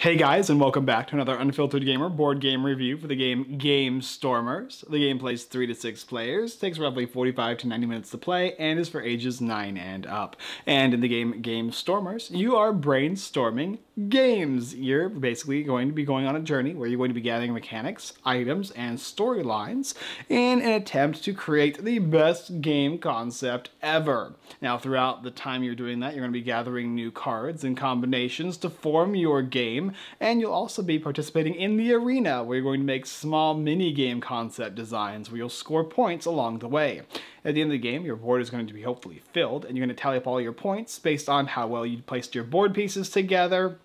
Hey guys, and welcome back to another Unfiltered Gamer board game review for the game Gamestormers. The game plays 3 to 6 players, takes roughly 45 to 90 minutes to play, and is for ages 9 and up. And in the game Gamestormers, you are brainstorming games. You're basically going to be going on a journey where you're going to be gathering mechanics, items, and storylines in an attempt to create the best game concept ever. Now, throughout the time you're doing that, you're going to be gathering new cards and combinations to form your game and you'll also be participating in the arena where you're going to make small mini game concept designs where you'll score points along the way. At the end of the game, your board is going to be hopefully filled, and you're going to tally up all your points based on how well you placed your board pieces together,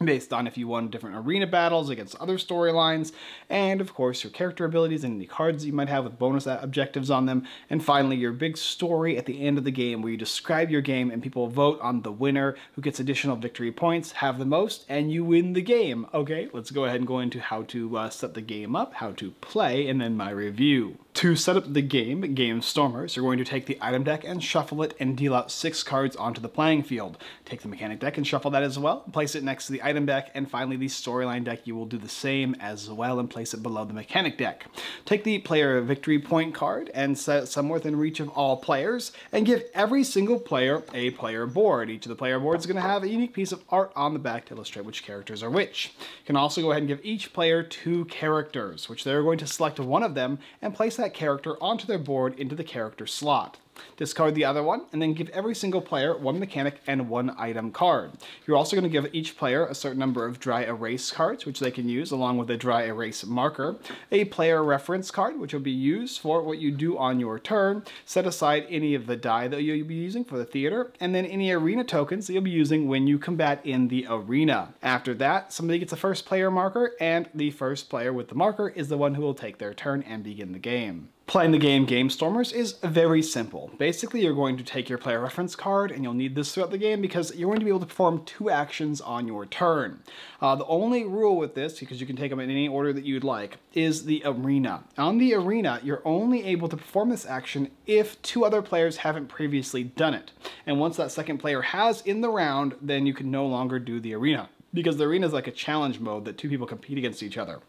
based on if you won different arena battles against other storylines, and of course your character abilities and any cards you might have with bonus objectives on them, and finally your big story at the end of the game where you describe your game and people vote on the winner who gets additional victory points, have the most, and you win the game. Okay, let's go ahead and go into how to uh, set the game up, how to play, and then my review. To set up the game, Gamestormers, you're going to take the item deck and shuffle it and deal out six cards onto the playing field. Take the mechanic deck and shuffle that as well, place it next to the item deck, and finally the storyline deck you will do the same as well and place it below the mechanic deck. Take the player victory point card and set it somewhere within reach of all players, and give every single player a player board. Each of the player boards is going to have a unique piece of art on the back to illustrate which characters are which. You can also go ahead and give each player two characters, which they're going to select one of them and place that that character onto their board into the character slot. Discard the other one, and then give every single player one mechanic and one item card. You're also going to give each player a certain number of dry erase cards, which they can use along with a dry erase marker, a player reference card, which will be used for what you do on your turn, set aside any of the die that you'll be using for the theater, and then any arena tokens that you'll be using when you combat in the arena. After that, somebody gets a first player marker, and the first player with the marker is the one who will take their turn and begin the game. Playing the game Gamestormers is very simple. Basically, you're going to take your player reference card, and you'll need this throughout the game because you're going to be able to perform two actions on your turn. Uh, the only rule with this, because you can take them in any order that you'd like, is the arena. On the arena, you're only able to perform this action if two other players haven't previously done it. And once that second player has in the round, then you can no longer do the arena. Because the arena is like a challenge mode that two people compete against each other.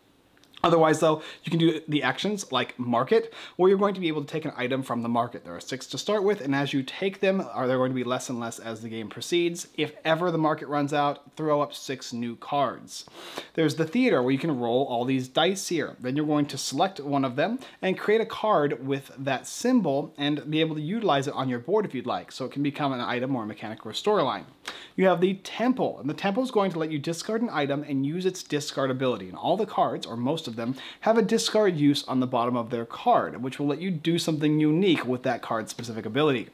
Otherwise though, you can do the actions like market, where you're going to be able to take an item from the market. There are six to start with, and as you take them, are there going to be less and less as the game proceeds. If ever the market runs out, throw up six new cards. There's the theater, where you can roll all these dice here. Then you're going to select one of them and create a card with that symbol and be able to utilize it on your board if you'd like. So it can become an item or a mechanic or a storyline. You have the temple, and the temple is going to let you discard an item and use its discard ability. And all the cards, or most of them have a discard use on the bottom of their card, which will let you do something unique with that card's specific ability.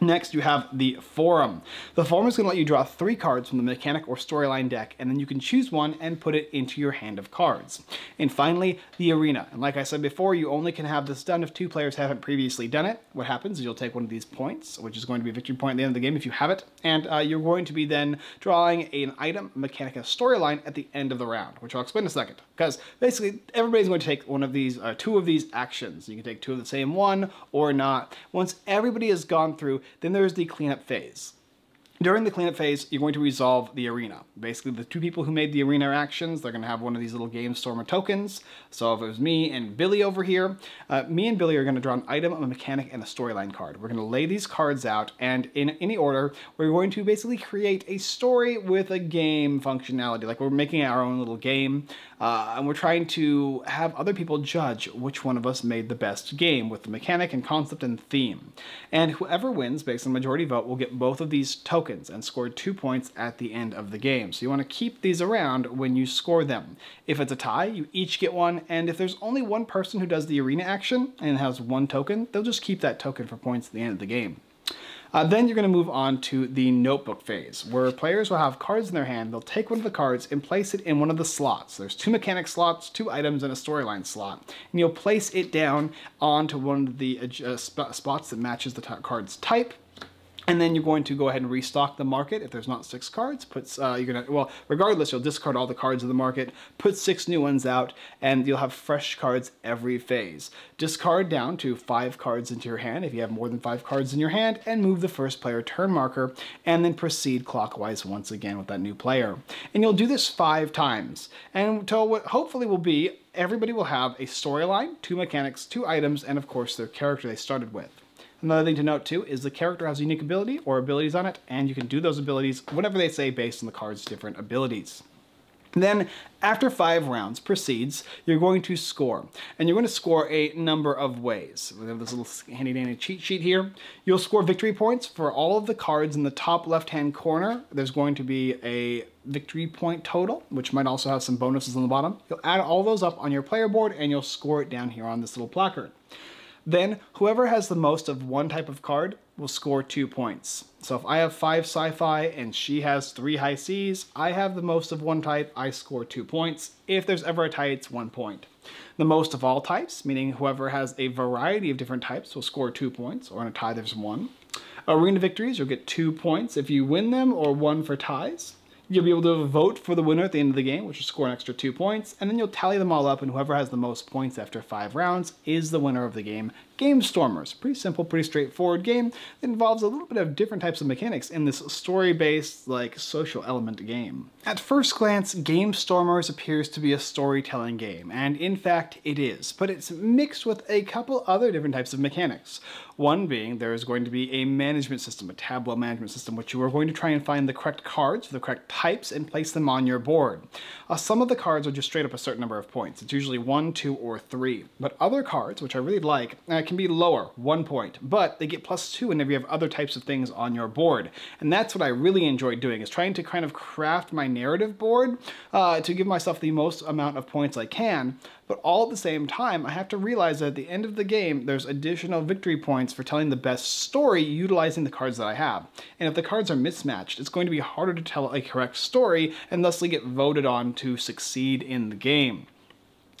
Next, you have the Forum. The Forum is going to let you draw three cards from the mechanic or storyline deck, and then you can choose one and put it into your hand of cards. And finally, the Arena. And like I said before, you only can have this done if two players haven't previously done it. What happens is you'll take one of these points, which is going to be a victory point at the end of the game if you have it, and uh, you're going to be then drawing an item, mechanic, a storyline at the end of the round, which I'll explain in a second. Because basically, everybody's going to take one of these, uh, two of these actions. You can take two of the same one or not. Once everybody has gone through then there's the cleanup phase. During the cleanup phase, you're going to resolve the arena. Basically, the two people who made the arena actions, they're going to have one of these little Gamestormer tokens. So if it was me and Billy over here, uh, me and Billy are going to draw an item, a mechanic, and a storyline card. We're going to lay these cards out, and in any order, we're going to basically create a story with a game functionality. Like we're making our own little game, uh, and we're trying to have other people judge which one of us made the best game with the mechanic and concept and theme. And whoever wins, based on majority vote, will get both of these tokens tokens and score two points at the end of the game. So you want to keep these around when you score them. If it's a tie, you each get one, and if there's only one person who does the arena action and has one token, they'll just keep that token for points at the end of the game. Uh, then you're going to move on to the notebook phase, where players will have cards in their hand. They'll take one of the cards and place it in one of the slots. There's two mechanic slots, two items, and a storyline slot. And you'll place it down onto one of the uh, sp spots that matches the card's type And then you're going to go ahead and restock the market. If there's not six cards, puts uh, you're gonna well, regardless, you'll discard all the cards of the market, put six new ones out, and you'll have fresh cards every phase. Discard down to five cards into your hand if you have more than five cards in your hand, and move the first player turn marker, and then proceed clockwise once again with that new player. And you'll do this five times, and until what hopefully will be everybody will have a storyline, two mechanics, two items, and of course their character they started with. Another thing to note too is the character has a unique ability or abilities on it, and you can do those abilities whatever they say based on the card's different abilities. Then, after five rounds proceeds, you're going to score. And you're going to score a number of ways. We have this little handy dandy cheat sheet here. You'll score victory points for all of the cards in the top left-hand corner. There's going to be a victory point total, which might also have some bonuses on the bottom. You'll add all those up on your player board and you'll score it down here on this little placard. Then whoever has the most of one type of card will score two points. So if I have five sci-fi and she has three high seas, I have the most of one type, I score two points. If there's ever a tie, it's one point. The most of all types, meaning whoever has a variety of different types will score two points, or in a tie there's one. Arena victories, you'll get two points if you win them, or one for ties. You'll be able to vote for the winner at the end of the game, which will score an extra two points, and then you'll tally them all up, and whoever has the most points after five rounds is the winner of the game. Gamestormers, pretty simple, pretty straightforward game that involves a little bit of different types of mechanics in this story-based, like, social element game. At first glance, Gamestormers appears to be a storytelling game, and in fact it is, but it's mixed with a couple other different types of mechanics. One being there is going to be a management system, a tableau management system, which you are going to try and find the correct cards the correct types and place them on your board. Uh, some of the cards are just straight up a certain number of points. It's usually one, two, or three. But other cards, which I really like, uh, can be lower, one point, but they get plus two whenever you have other types of things on your board. And that's what I really enjoy doing, is trying to kind of craft my narrative board uh, to give myself the most amount of points I can, but all at the same time, I have to realize that at the end of the game, there's additional victory points for telling the best story utilizing the cards that I have. And if the cards are mismatched, it's going to be harder to tell a correct story and thusly get voted on to succeed in the game.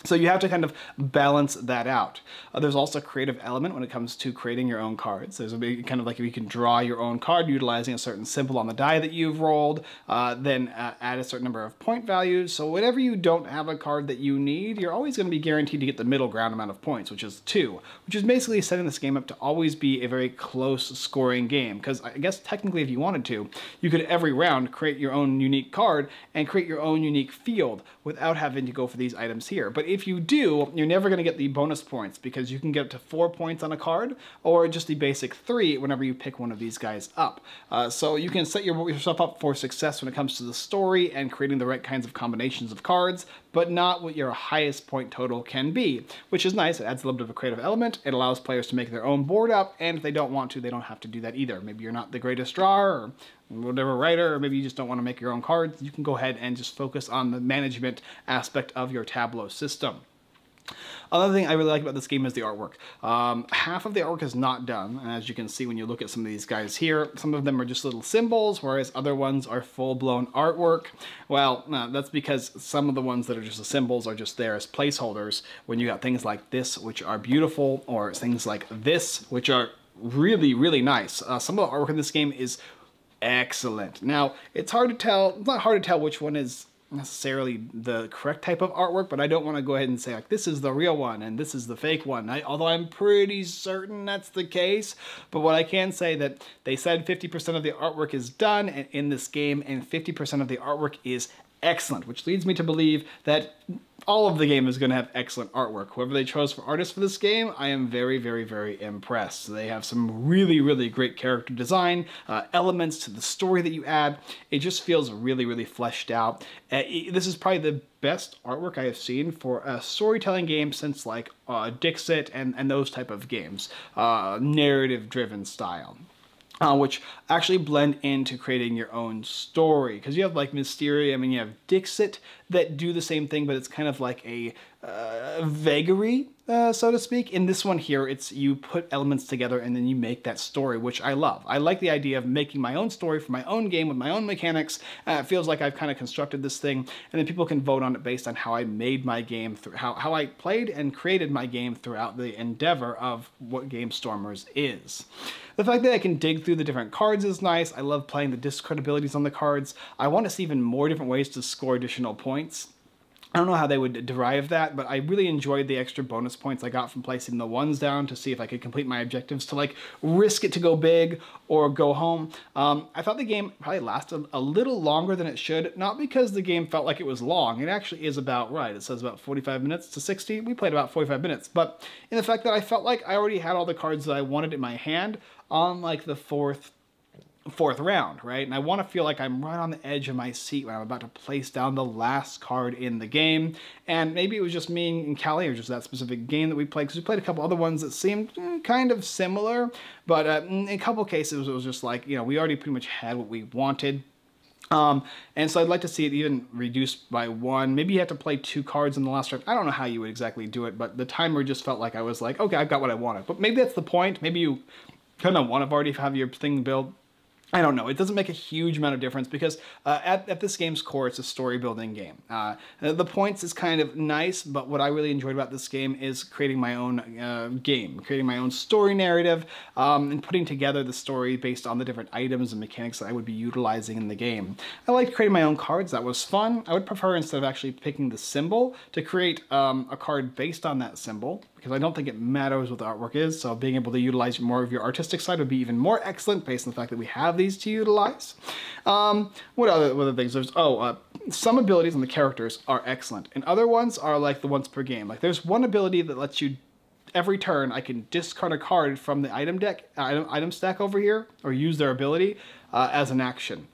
So you have to kind of balance that out. Uh, there's also a creative element when it comes to creating your own cards. There's a big kind of like if you can draw your own card utilizing a certain symbol on the die that you've rolled, uh, then uh, add a certain number of point values. So whenever you don't have a card that you need, you're always going to be guaranteed to get the middle ground amount of points, which is two, which is basically setting this game up to always be a very close scoring game. Because I guess technically if you wanted to, you could every round create your own unique card and create your own unique field without having to go for these items here. But if you do, you're never going to get the bonus points because you can get up to four points on a card or just the basic three whenever you pick one of these guys up. Uh, so you can set your, yourself up for success when it comes to the story and creating the right kinds of combinations of cards, but not what your highest point total can be, which is nice. It adds a little bit of a creative element. It allows players to make their own board up, and if they don't want to, they don't have to do that either. Maybe you're not the greatest drawer, or whatever writer, or maybe you just don't want to make your own cards. You can go ahead and just focus on the management aspect of your Tableau system. Another thing I really like about this game is the artwork. Um, half of the artwork is not done, and as you can see when you look at some of these guys here. Some of them are just little symbols, whereas other ones are full-blown artwork. Well, uh, that's because some of the ones that are just the symbols are just there as placeholders when you got things like this, which are beautiful, or things like this, which are really, really nice. Uh, some of the artwork in this game is excellent. Now, it's hard to tell, it's not hard to tell which one is necessarily the correct type of artwork, but I don't want to go ahead and say like this is the real one and this is the fake one. I, although I'm pretty certain that's the case, but what I can say that they said 50% of the artwork is done in this game and 50% of the artwork is excellent, which leads me to believe that all of the game is going to have excellent artwork. Whoever they chose for artists for this game, I am very, very, very impressed. They have some really, really great character design, uh, elements to the story that you add. It just feels really, really fleshed out. Uh, this is probably the best artwork I have seen for a storytelling game since like uh, Dixit and, and those type of games, uh, narrative-driven style uh, which actually blend into creating your own story. Because you have like Mysterium and you have Dixit that do the same thing, but it's kind of like a uh, vagary uh, so to speak. In this one here, it's you put elements together and then you make that story, which I love. I like the idea of making my own story for my own game with my own mechanics. Uh, it feels like I've kind of constructed this thing, and then people can vote on it based on how I made my game, through how, how I played and created my game throughout the endeavor of what Gamestormers is. The fact that I can dig through the different cards is nice. I love playing the discard abilities on the cards. I want to see even more different ways to score additional points. I don't know how they would derive that, but I really enjoyed the extra bonus points I got from placing the ones down to see if I could complete my objectives to like risk it to go big or go home. Um, I thought the game probably lasted a little longer than it should, not because the game felt like it was long. It actually is about right. It says about 45 minutes to 60. We played about 45 minutes, but in the fact that I felt like I already had all the cards that I wanted in my hand on like the fourth fourth round, right? And I want to feel like I'm right on the edge of my seat when I'm about to place down the last card in the game. And maybe it was just me and Callie, or just that specific game that we played, because we played a couple other ones that seemed eh, kind of similar. But uh, in a couple cases, it was just like, you know, we already pretty much had what we wanted. Um, and so I'd like to see it even reduced by one. Maybe you have to play two cards in the last round. I don't know how you would exactly do it, but the timer just felt like I was like, okay, I've got what I wanted. But maybe that's the point. Maybe you kind of want to already have your thing built I don't know. It doesn't make a huge amount of difference because uh, at, at this game's core, it's a story building game. Uh, the points is kind of nice, but what I really enjoyed about this game is creating my own uh, game, creating my own story narrative, um, and putting together the story based on the different items and mechanics that I would be utilizing in the game. I liked creating my own cards. That was fun. I would prefer instead of actually picking the symbol to create um, a card based on that symbol because I don't think it matters what the artwork is. So being able to utilize more of your artistic side would be even more excellent based on the fact that we have these to utilize. Um, what other what other things? There's oh, uh, some abilities on the characters are excellent, and other ones are like the ones per game. Like there's one ability that lets you every turn I can discard a card from the item deck, item, item stack over here, or use their ability uh, as an action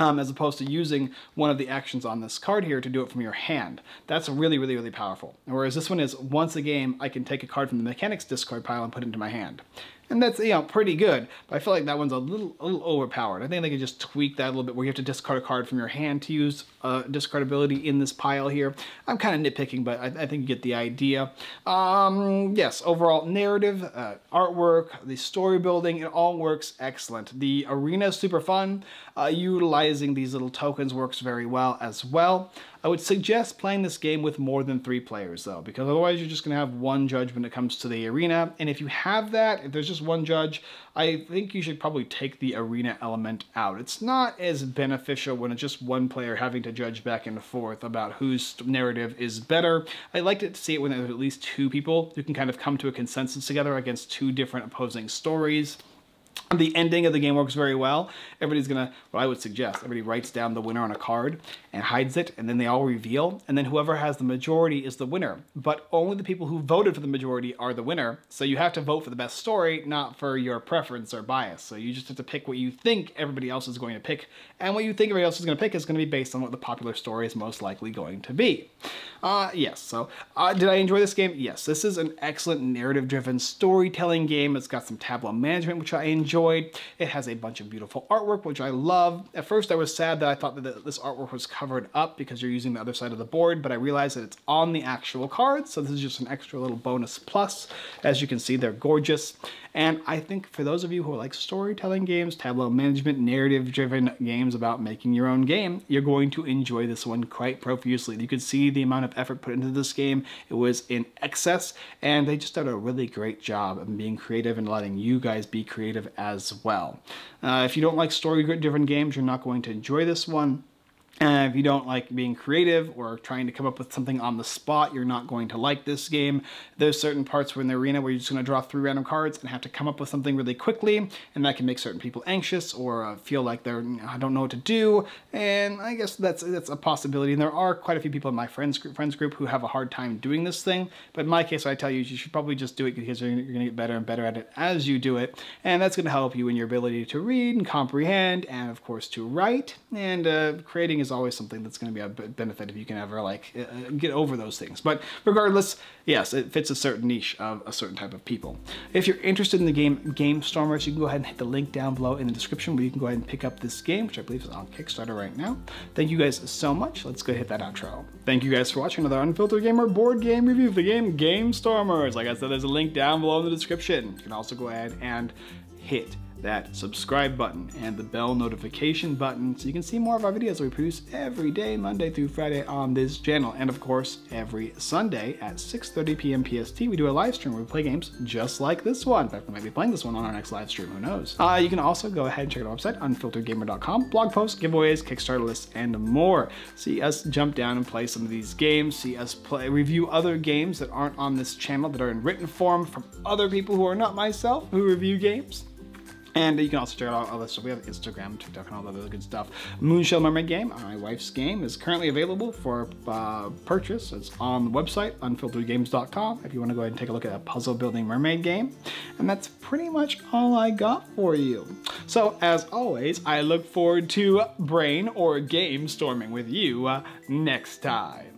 um, as opposed to using one of the actions on this card here to do it from your hand. That's really, really, really powerful. Whereas this one is, once a game, I can take a card from the mechanics discard pile and put it into my hand and that's you know pretty good. But I feel like that one's a little a little overpowered. I think they could just tweak that a little bit, where you have to discard a card from your hand to use uh, discard ability in this pile here. I'm kind of nitpicking, but I, I, think you get the idea. Um, yes, overall narrative, uh, artwork, the story building, it all works excellent. The arena is super fun. Uh, utilizing these little tokens works very well as well. I would suggest playing this game with more than three players though, because otherwise you're just gonna have one judge when it comes to the arena. And if you have that, if there's just one judge, I think you should probably take the arena element out. It's not as beneficial when it's just one player having to judge back and forth about whose narrative is better. I liked it to see it when there's at least two people who can kind of come to a consensus together against two different opposing stories. The ending of the game works very well. Everybody's gonna, what I would suggest, everybody writes down the winner on a card and hides it, and then they all reveal, and then whoever has the majority is the winner. But only the people who voted for the majority are the winner, so you have to vote for the best story, not for your preference or bias. So you just have to pick what you think everybody else is going to pick, and what you think everybody else is gonna pick is gonna be based on what the popular story is most likely going to be. Uh, yes, so uh, did I enjoy this game? Yes, this is an excellent narrative-driven storytelling game. It's got some tableau management, which I enjoy enjoyed. It has a bunch of beautiful artwork, which I love. At first, I was sad that I thought that this artwork was covered up because you're using the other side of the board, but I realized that it's on the actual card, so this is just an extra little bonus plus. As you can see, they're gorgeous. And I think for those of you who like storytelling games, tableau management, narrative-driven games about making your own game, you're going to enjoy this one quite profusely. You could see the amount of effort put into this game. It was in excess, and they just did a really great job of being creative and letting you guys be creative as well. Uh, if you don't like story-driven games, you're not going to enjoy this one. If you don't like being creative or trying to come up with something on the spot, you're not going to like this game. There's certain parts where in the arena where you're just going to draw three random cards and have to come up with something really quickly, and that can make certain people anxious or uh, feel like they're I don't know what to do. And I guess that's that's a possibility. And there are quite a few people in my friends group, friends group who have a hard time doing this thing. But in my case, I tell you, you should probably just do it because you're, you're going to get better and better at it as you do it, and that's going to help you in your ability to read and comprehend, and of course to write. And uh, creating is always something that's going to be a benefit if you can ever like uh, get over those things. But regardless, yes, it fits a certain niche of a certain type of people. If you're interested in the game Gamestormers, you can go ahead and hit the link down below in the description where you can go ahead and pick up this game, which I believe is on Kickstarter right now. Thank you guys so much. Let's go hit that outro. Thank you guys for watching another Unfiltered Gamer board game review of the game Gamestormers. Like I said, there's a link down below in the description. You can also go ahead and hit that subscribe button and the bell notification button so you can see more of our videos that we produce every day, Monday through Friday on this channel. And of course, every Sunday at 6.30 p.m. PST, we do a live stream where we play games just like this one. In fact, we might be playing this one on our next live stream, who knows. Uh, you can also go ahead and check out our website, unfilteredgamer.com, blog posts, giveaways, Kickstarter lists, and more. See us jump down and play some of these games, see us play, review other games that aren't on this channel that are in written form from other people who are not myself who review games. And you can also check out all this stuff. We have Instagram, TikTok, and all that other good stuff. Moonshell Mermaid Game, my wife's game, is currently available for uh, purchase. It's on the website, unfilteredgames.com, if you want to go ahead and take a look at a puzzle building mermaid game. And that's pretty much all I got for you. So, as always, I look forward to brain or game storming with you uh, next time.